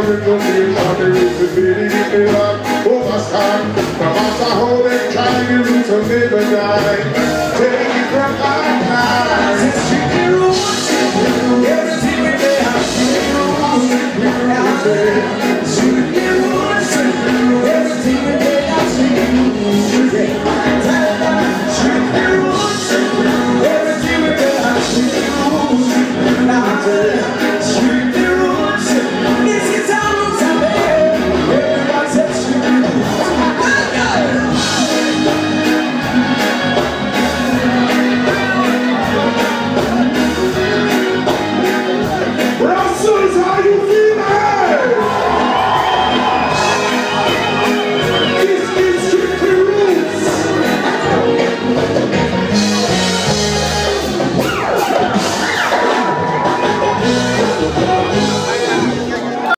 Sorry, don't you oh, my God.